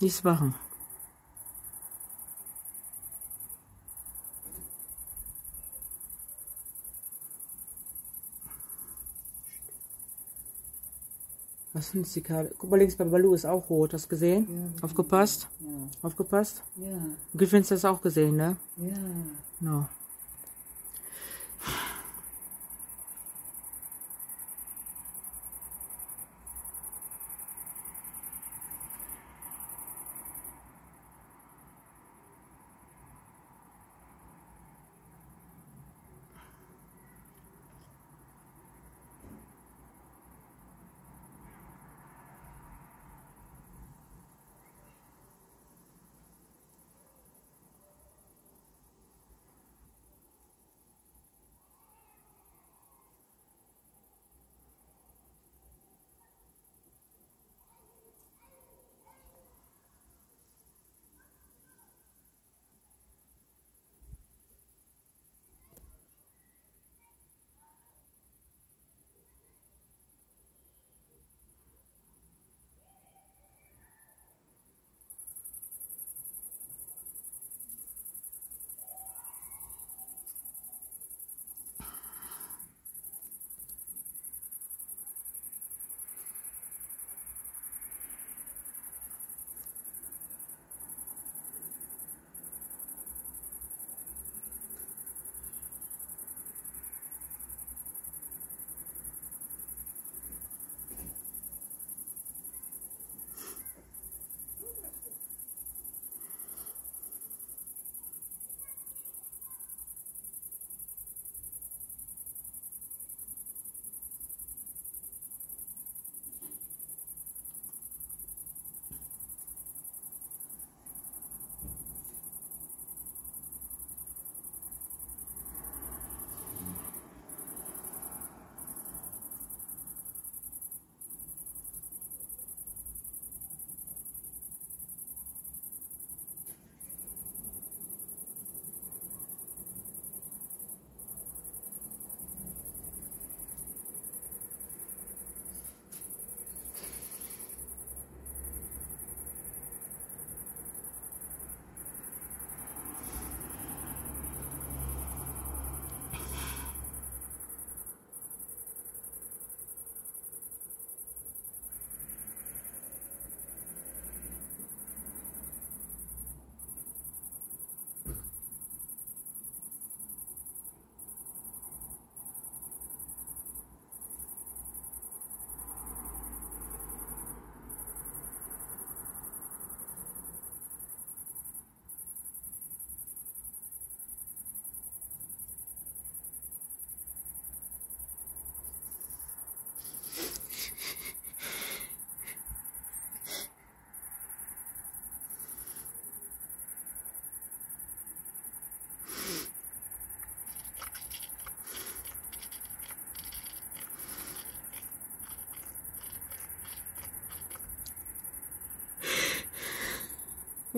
Nichts machen. Was sind die Karte? Guck mal, links bei Balu ist auch rot. Hast du gesehen? Ja. Aufgepasst? Ja. Aufgepasst? Ja. Du findest das auch gesehen, ne? Ja. No.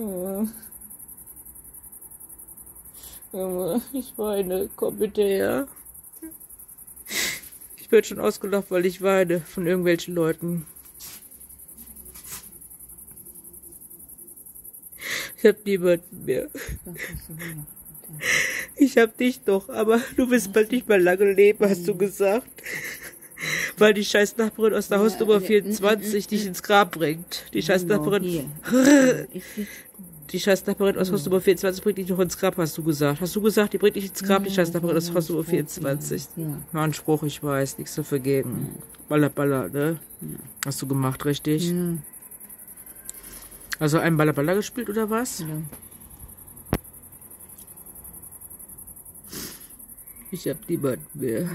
Ja. Junge, ich weine. Komm bitte her. Ich werde schon ausgelacht, weil ich weine von irgendwelchen Leuten. Ich hab niemanden mehr. Ich hab dich doch, aber du wirst bald nicht mehr lange leben, hast du gesagt. Weil die scheiß Nachbarin aus der Hausnummer 24 dich ins Grab bringt. Die scheiß Nachbarin. Die scheiß Nachbarin aus Hausnummer 24 bringt dich noch ins Grab, hast du gesagt. Hast du gesagt, die bringt dich ins Grab, die scheiß Nachbarin aus Hausnummer 24? Ja. War ein Spruch, ich weiß, nichts dafür gegen. Baller, baller, ne? Hast du gemacht, richtig? Ja. Also ein Baller, baller gespielt oder was? Ja. Ich hab niemanden mehr.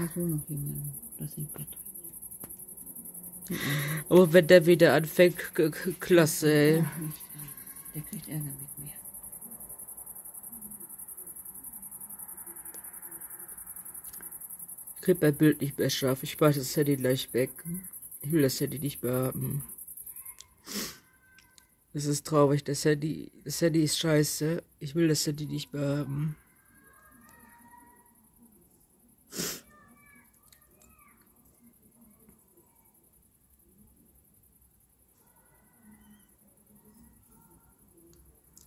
Aber wenn der wieder anfängt, klasse, ey. Der kriegt Ärger mit mir. Ich krieg mein Bild nicht mehr scharf. Ich mach das Handy gleich weg. Ich will das Handy nicht mehr haben. Das ist traurig. Das Handy, das Handy ist scheiße. Ich will das Handy nicht mehr haben.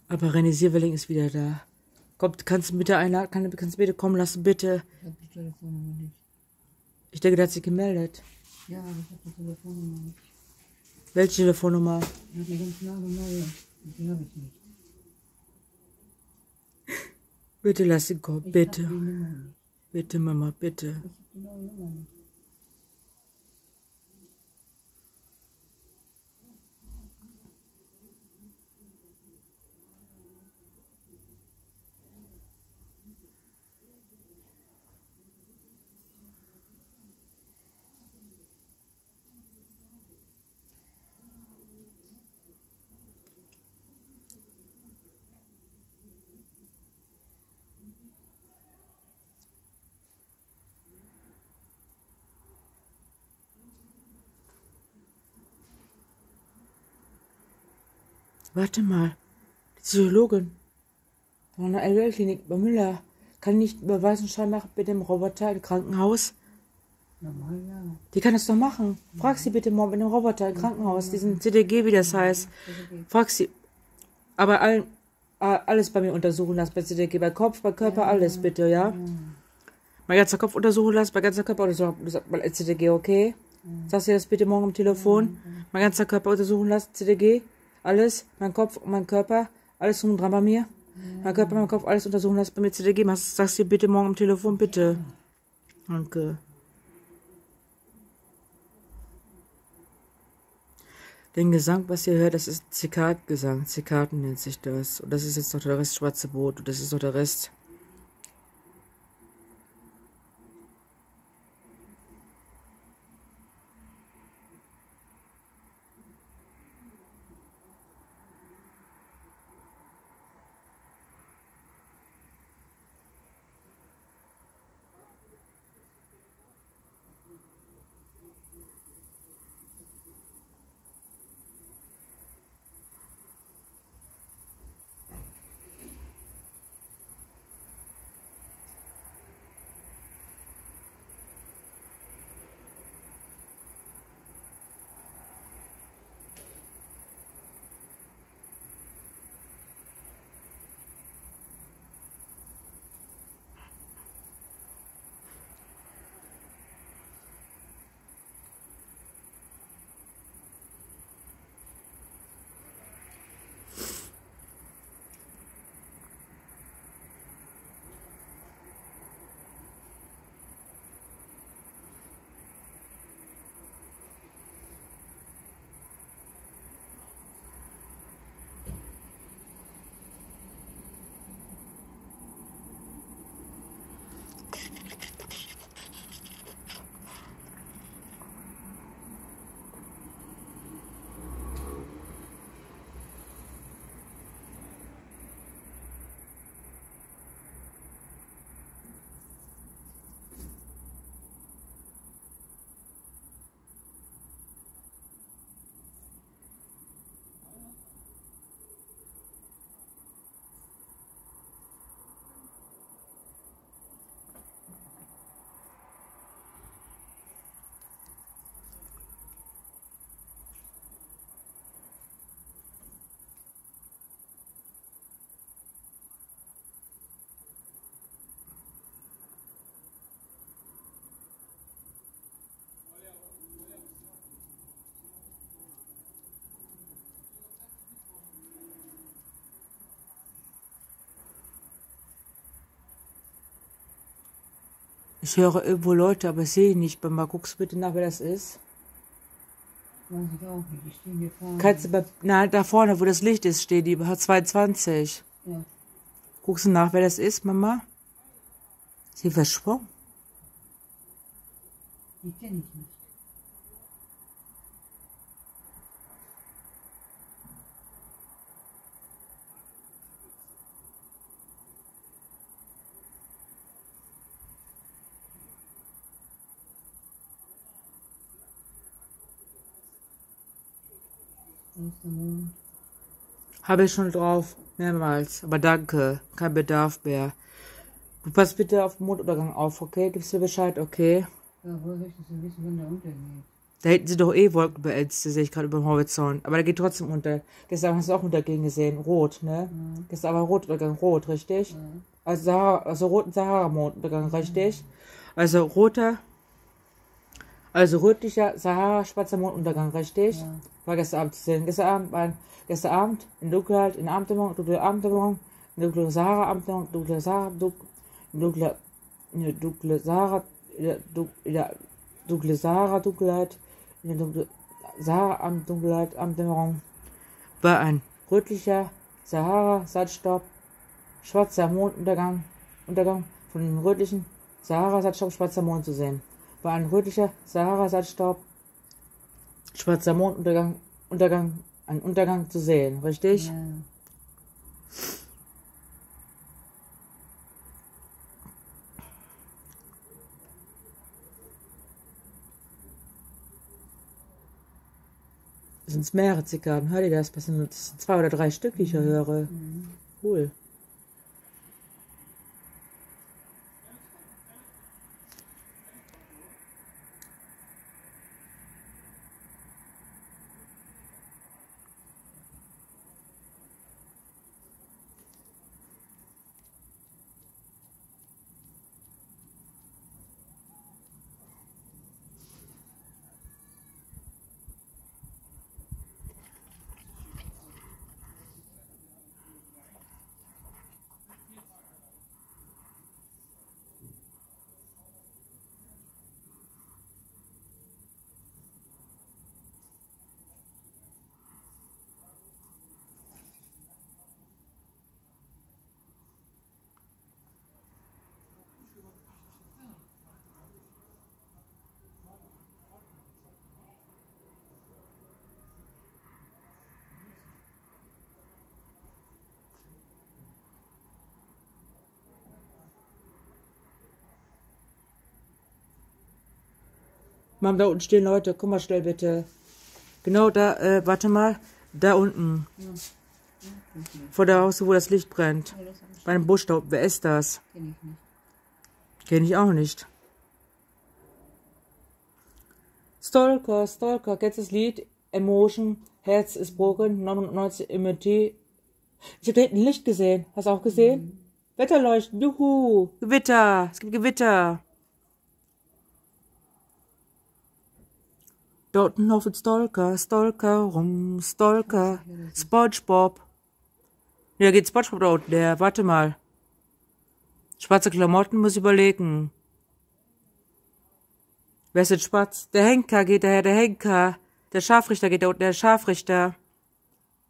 Aber René Sieverling ist wieder da. Kommt, kannst du bitte einladen, kann, kannst du bitte kommen lassen, bitte. Ich habe die Telefonnummer nicht. Ich denke, der hat sich gemeldet. Ja, aber ich habe die Telefonnummer nicht. Welche Telefonnummer? Ich habe eine ganz nagelneue. und Die habe ich nicht. Bitte lass ihn kommen, Ich bitte. Bitte, Mama, bitte. Ich habe die neue Nummer nicht. Warte mal. Die Psychologin von der LL-Klinik bei Müller kann nicht Überweisungsschein machen mit dem Roboter im Krankenhaus. Normal, ja. Die kann das doch machen. Frag sie bitte morgen mit dem Roboter im Krankenhaus, diesen CDG, wie das heißt. Frag sie. Aber all, a- alles bei mir untersuchen lassen, bei CDG, bei Kopf, bei Körper, alles bitte, ja? Mein ganzer Kopf untersuchen lassen, mein ganzer Körper untersuchen lassen, bei CDG, okay? Sagst du das bitte morgen am Telefon? Mein ganzer Körper untersuchen lassen, CDG, alles, mein Kopf und mein Körper, alles drum dran bei mir. Mein Körper, mein Kopf, alles untersuchen lassen, bei mir CDG. Machst- Sagst du bitte morgen am Telefon, bitte. Danke. Den Gesang, was ihr hört, das ist Zikadgesang. Zikaden nennt sich das. Und das ist jetzt noch der Rest Schwarze Boot. Und das ist noch der Rest. Ich höre irgendwo Leute, aber ich sehe nicht. Mal guckst du bitte nach, wer das ist. Weiß ich auch nicht. Ich stehe hier vorne. Kannst du bei, na, da vorne, wo das Licht ist, steht die, hat 22. Ja. Guckst du nach, wer das ist, Mama? Sie verschwommen. Die kenne ich nicht. Habe ich schon drauf, mehrmals. Aber danke, kein Bedarf mehr. Du passt bitte auf den Monduntergang auf, okay? Gibst du Bescheid, okay? Ja, soll ich das denn wissen, wann der untergeht? Da hätten sie doch eh Wolkenbeätzte, sehe ich gerade über dem Horizont. Aber der geht trotzdem unter. Gestern hast du auch Untergehen gesehen. Rot, ne? Mhm. Gestern aber Rotuntergang, rot, richtig? Mhm. Also, Sahara, also roten Sahara-Monduntergang, mhm. richtig? Also roter, also rötlicher Sahara, schwarzer Monduntergang, richtig? Ja. War gestern Abend zu sehen. Gestern Abend, war, gestern Abend in Dunkelheit, in Abenddämmerung, dunkle Abenddämmerung, dunkle Sahara-Abenddämmerung, dunkle Sahara, dunkle, dunkle Sahara, dunkle Sahara-Dunkelheit, in der Dunkel Sahara-Dunkelheit, Abenddämmerung, war ein rötlicher Sahara-Salzstaub, schwarzer Monduntergang, Untergang von dem rötlichen Sahara-Salzstaub, schwarzer Mond zu sehen. War ein rötlicher Sahara-Salzstaub, schwarzer Monduntergang, Untergang, ein Untergang zu sehen, richtig? Ja. Das sind mehrere Zikaden. Hört ihr das? Das sind zwei oder drei Stück, die ich hier höre. Mhm. Cool. Mom, da unten stehen Leute. Guck mal schnell bitte. Genau da, äh, warte mal. Da unten. Vor der Haus, wo das Licht brennt. Bei einem Busch da Wer ist das? Kenn ich nicht. Kenn ich auch nicht. Stalker, Stalker. Kennst du das Lied? Emotion, Herz ist broken, 99 MT. Ich hab da hinten Licht gesehen. Hast du auch gesehen? Mhm. Wetterleuchten, juhu. Gewitter. Es gibt Gewitter. Dort noch ein Stalker, Stalker, rum, Stalker, Spongebob. Ja, geht Spongebob da unten, der, warte mal. Schwarze Klamotten, muss ich überlegen. Wer ist denn schwarz? Der Henker geht daher, der Henker. Der Scharfrichter geht da unten, der Scharfrichter.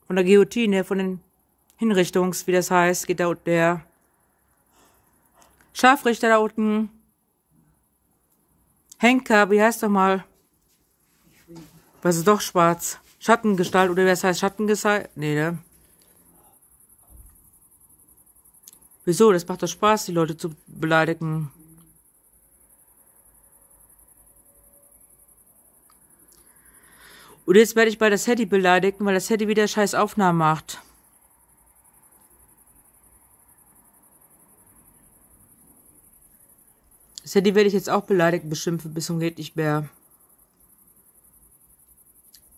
Von der Guillotine, von den Hinrichtungs, wie das heißt, geht da unten der. Scharfrichter da unten. Henker, wie heißt doch mal? Was ist doch schwarz? Schattengestalt oder es heißt Schattengestalt? Nee, ne? Wieso? Das macht doch Spaß, die Leute zu beleidigen. Und jetzt werde ich bei das Handy beleidigen, weil das Handy wieder scheiß Aufnahmen macht. Das Handy werde ich jetzt auch beleidigen, beschimpfen, bis zum geht nicht mehr.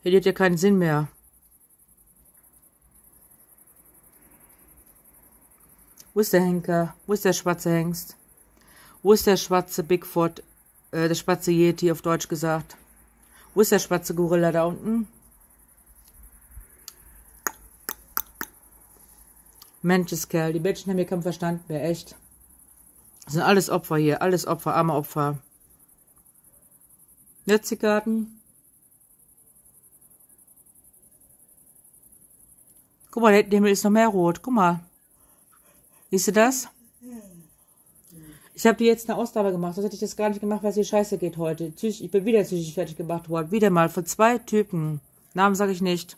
Hat ja keinen Sinn mehr. Wo ist der Henker? Wo ist der schwarze Hengst? Wo ist der schwarze Bigfoot, äh, der schwarze Yeti auf Deutsch gesagt? Wo ist der schwarze Gorilla da unten? Menscheskerl, die Menschen haben hier keinen Verstand mehr, echt. Das sind alles Opfer hier, alles Opfer, arme Opfer. Netzigarten? Guck mal, der Himmel ist noch mehr rot. Guck mal. Siehst du das? Ich habe dir jetzt eine Ausgabe gemacht. Das hätte ich das gar nicht gemacht, weil es hier scheiße geht heute. Ich bin wieder psychisch fertig gemacht worden. Wieder mal von zwei Typen. Namen sage ich nicht.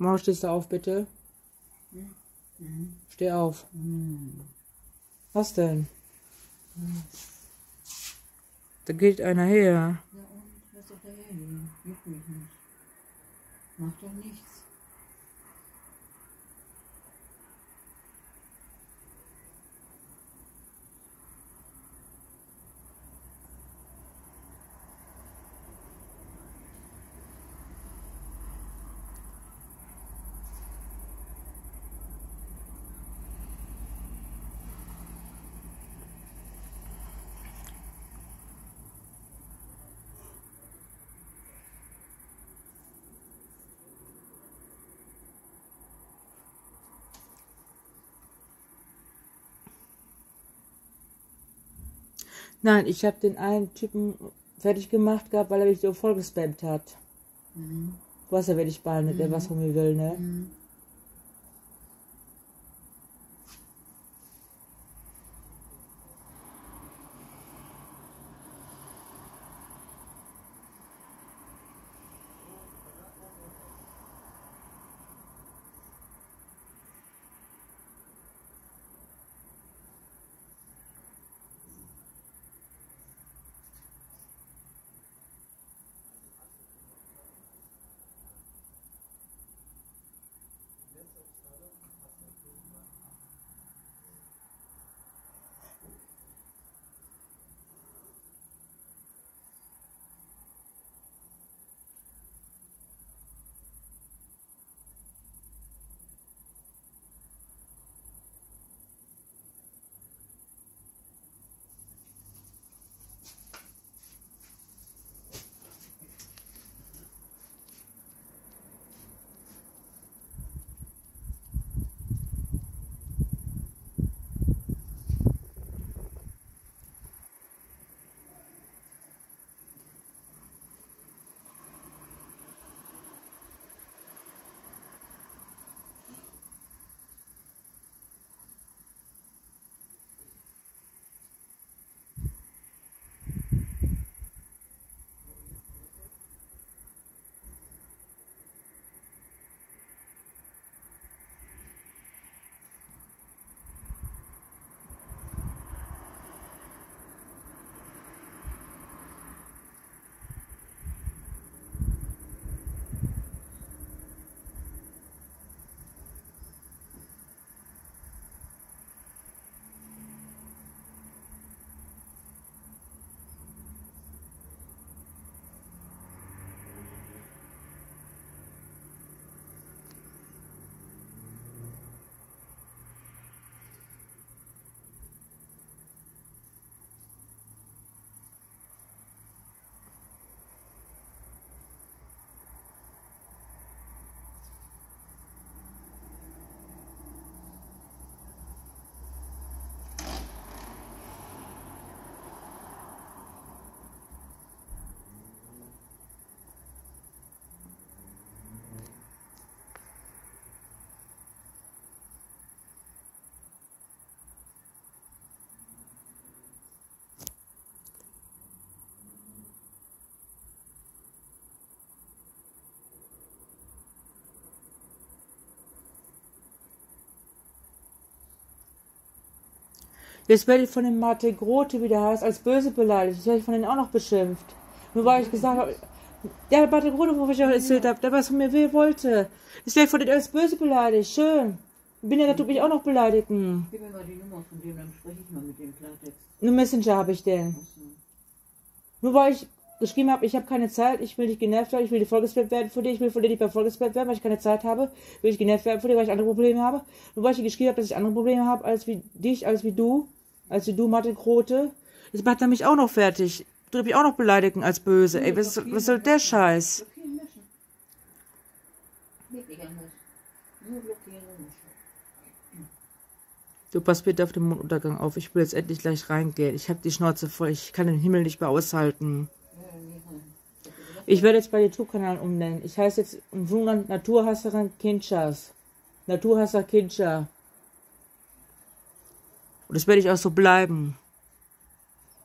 Mama, stehst du auf, bitte? Mhm. Steh auf. Mhm. Was denn? Mhm. Da geht einer her. Ja und? Lass doch mich nicht. Macht doch nichts. Nein, ich habe den einen Typen fertig gemacht gehabt, weil er mich so vollgespammt hat. Mhm. Du weißt ja, wer dich behandelt, wer was von mir will, ne? Mhm. Jetzt werde ich von dem Martin Grote, wie der heißt, als böse beleidigt. Jetzt werde ich von denen auch noch beschimpft. Nur weil ich gesagt habe, der Martin Grote, wo ich auch erzählt habe, der was von mir will, wollte. Jetzt werde ich von denen als böse beleidigt. Schön. Bin ja, der tut mich auch noch beleidigen. Gib mir mal die Nummer von dem, dann spreche ich mal mit dem Klartext. Nur Messenger habe ich den. Nur weil ich geschrieben habe, ich habe keine Zeit, ich will nicht genervt werden, ich will nicht vollgespammt werden für dich, ich will von dir nicht mehr vollgespammt werden, weil ich keine Zeit habe, will ich genervt werden für dich, weil ich andere Probleme habe. Nur weil ich dir geschrieben habe, dass ich andere Probleme habe als wie dich, als wie du, als du, Martin Krote. Jetzt macht er mich auch noch fertig. Du mich auch noch beleidigen als böse. Ey, was, was soll der Scheiß? Du pass bitte auf den Monduntergang auf. Ich will jetzt endlich gleich reingehen. Ich habe die Schnauze voll. Ich kann den Himmel nicht mehr aushalten. Ich werde jetzt bei YouTube-Kanal umnennen. Ich heiße jetzt im Naturhasserin Kinchas. Naturhasser Kincha. Und das werde ich auch so bleiben.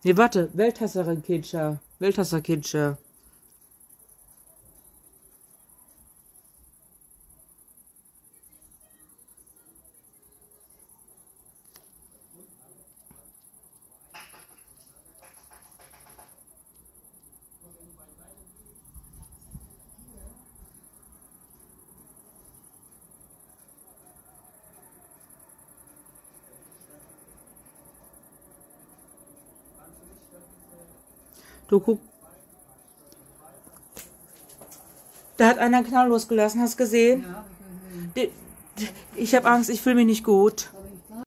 Nee, warte. Welthasserin Kincha. Welthasser Kincha. Guck. Da hat einer einen Knall losgelassen, hast du gesehen? Ja, Ich habe Angst, ich fühle mich nicht gut.